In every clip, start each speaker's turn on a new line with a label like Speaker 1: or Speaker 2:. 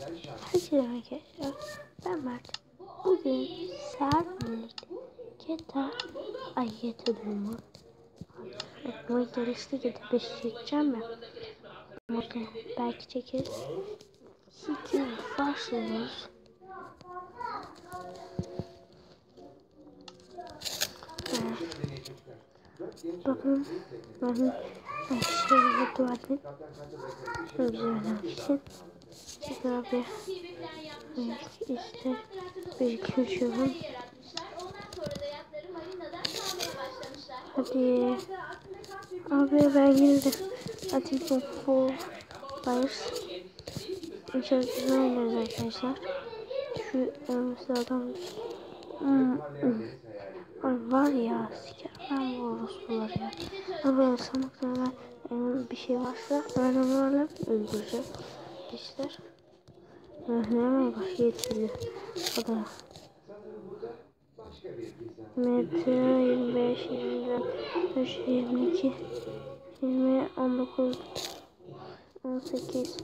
Speaker 1: Herkese arkadaşlar. Ben Mert. Bugün sizlerle birlikte GTA ay GTA durumu. Evet, monitörüstü GTA 5 çekeceğim ya. Bakın belki çekeriz. Şimdi başlıyoruz. Bakın ay şöyle tuvalet güzel oynamışsın. Güzel bir evet, işte bir yorum. Hadi. Abi ben girdim. Hadi bu full. İnşallah güzel oynarız arkadaşlar. Şu önümüzde adam hmm. Ay var ya siker ben bu orospular ya. Ama böyle sanıklarına bir şey varsa ben onlarla öldüreceğim. İşler. Hemen bak yetkili. O da. Metre 25, 25, 22, 20, 19, 18,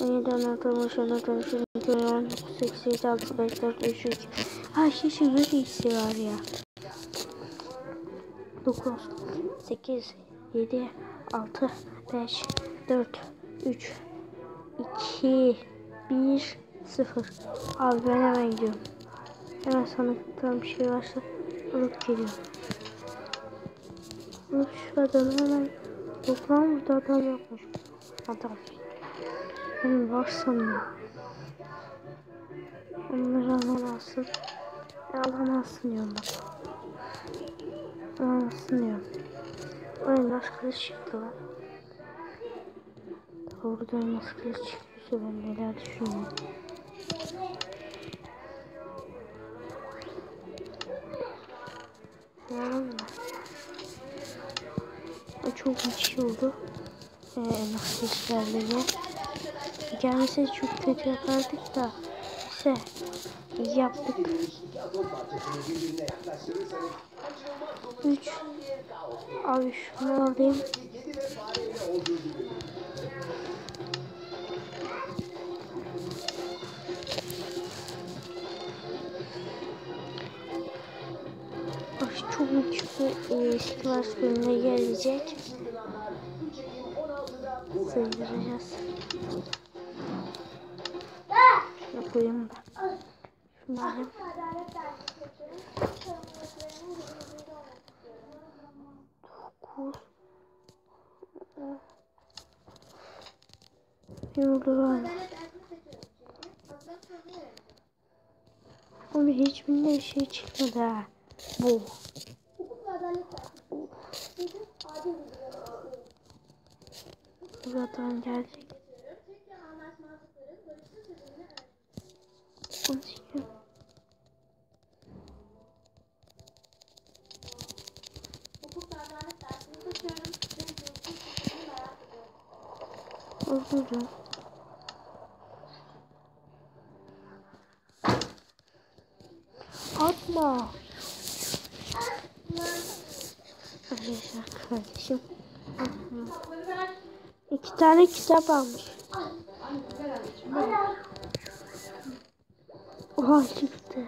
Speaker 1: 17, 16, 13, 14, 13, 12, 19, 8, 7, 6, 5, 4, 3, 2. Ha şişe böyle ikisi var ya. 9, 8, 7, 6, 5, 4, 3, 2, 1, 0. Abi ben hemen gidiyorum. Hemen sandıktan bir şey varsa alıp geliyorum. Alıp şu adamı hemen yok lan burada adam yokmuş. Adam. Benim var sanıyorum. Onları alamazsın. E, alamazsın diyorum bak. Alamazsın diyorum. Nasıl kılıç çıktı lan. Doğrudan nasıl kılıç çıktıysa ben neler düşünüyorum. O çok müthiş oldu. Ee, nasıl işlerle Gelmese çok kötü yapardık da. İşte yaptık. 3 Abi şunu alayım. Ay çok müthiş bir e, Sivas bölümüne gelecek. Sığdıracağız. Şunu koyayım da. Şunu alayım. Dokuz. Yolda var. Ama hiçbirinde bir şey çıkmadı ha. Bu. Buradan gelecek. Konuşuyor. Öldürün. Atma. Arkadaşlar kardeşim. İki tane kitap almış. Oha çıktı.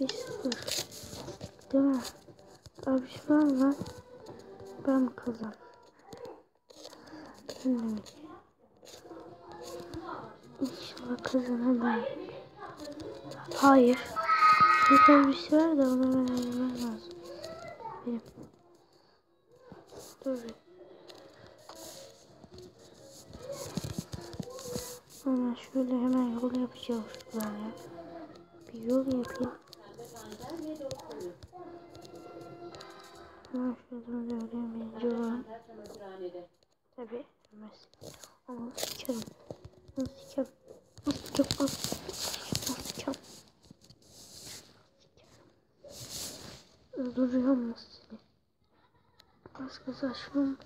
Speaker 1: Bir sıfır. Değil mi? Abi şu an lan. Ben mi kazan? Bilmiyorum. İnşallah kazanamam. Hayır. Şurada bir şey var da onu ben öğrenmem lazım. Benim. Dur. Hemen şöyle hemen yol yapacağım şuraya. Bir yol yapayım. так сказать, вам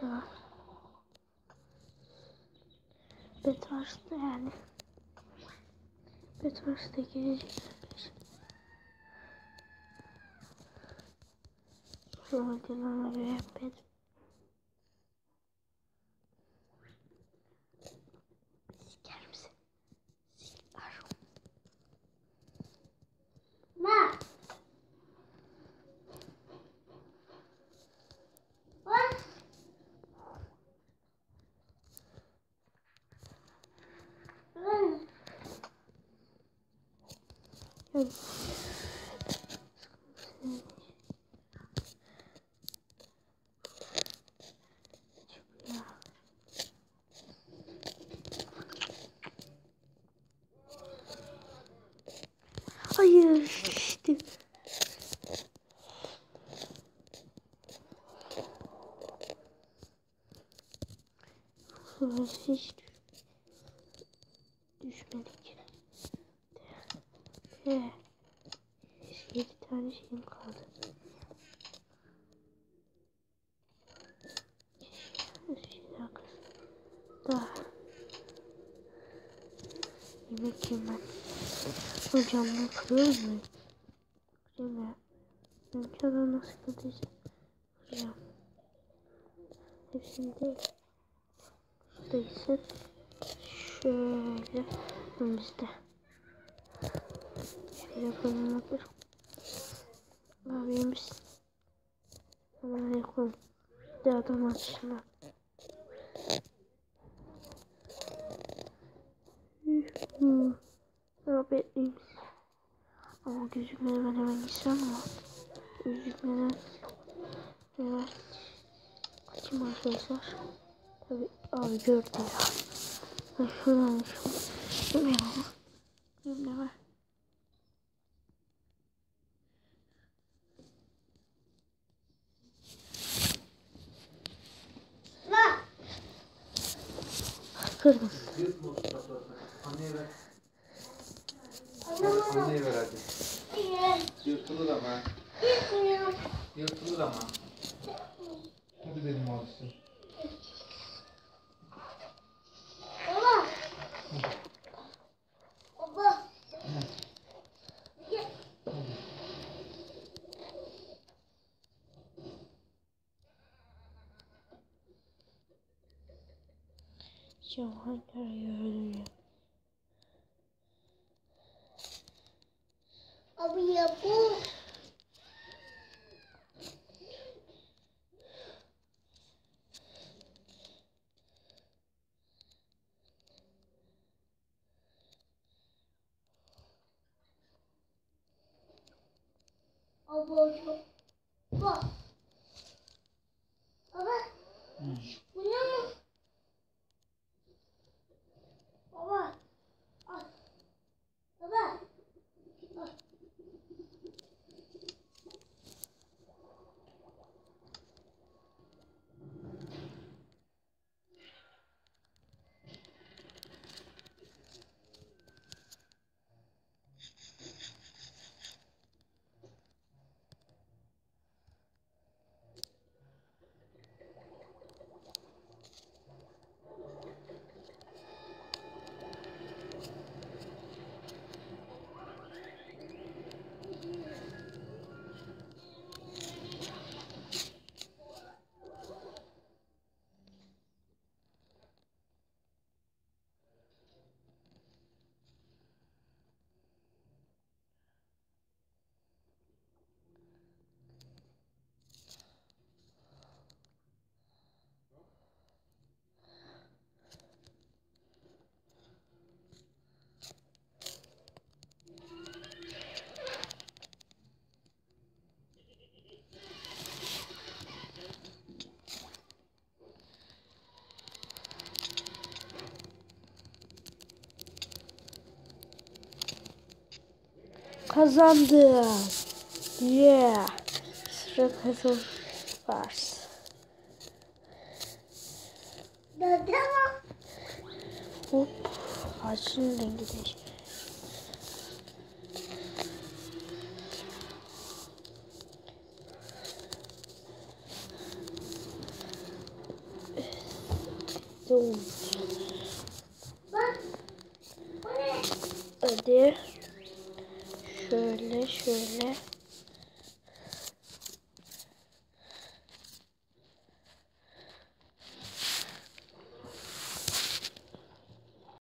Speaker 1: за Betraş'ta yani Betraş'ta geleceğiz Sonra
Speaker 2: gelen oraya Betraş'ta
Speaker 1: Yok. Hayır işte. Sonra hiç düşmedik. De. De. 7 tane şeyim kaldı. Bir daha kız. Daha. Yemek yemem. O camları kırıyoruz mu? Kırayım ya. Benimki adam nasıl kırdıysa kıracağım. Hepsini değil. Şuradaysa şöyle önümüzde. Şöyle koymalıdır. Abimiz. Hemen yakın. Bir de adam açsınlar. Hmm. Rabbim. Ama gözükmeden ben hemen gitsem ama. Gözükmeden. Evet. Kaçayım arkadaşlar. Tabi abi gördü ya. Ben şuradan şu. Ama. Bilmiyorum ama.
Speaker 2: Ma.
Speaker 1: Kırdım.
Speaker 3: Anneye ver.
Speaker 2: Anam.
Speaker 3: Anneye ver hadi. Yırtılır ama.
Speaker 2: Gitmiyor.
Speaker 3: Yırtılır ama. Hadi benim oğlum.
Speaker 2: Baba. Baba.
Speaker 1: Cam hangi ara gördüm ya.
Speaker 2: Abi ya bu. Baba çok. Baba. Baba. Bu ne mi? Baba. Al. Baba. Al.
Speaker 1: Kazandım. Yeah. Sıra var.
Speaker 2: Dede mi?
Speaker 1: Hop. Ağacın rengi değiş. Dur.
Speaker 2: Bak. Bu ne?
Speaker 1: Hadi. Şöyle şöyle.